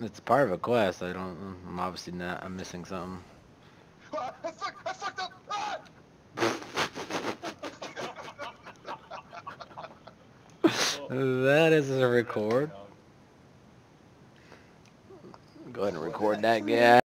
It's part of a quest. I don't. I'm obviously not. I'm missing something. I, I fucked up! That is a record. Go ahead and record that, guy.